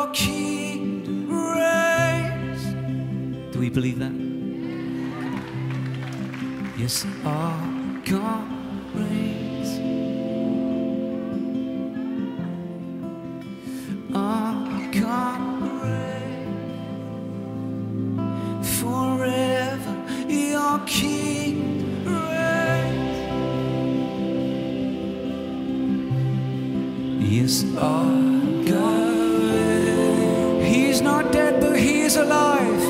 your kingdom reigns. Do we believe that? Yes, our God reigns. Our God reigns. Forever your kingdom reigns. Yes, our God. He's not dead, but He is alive.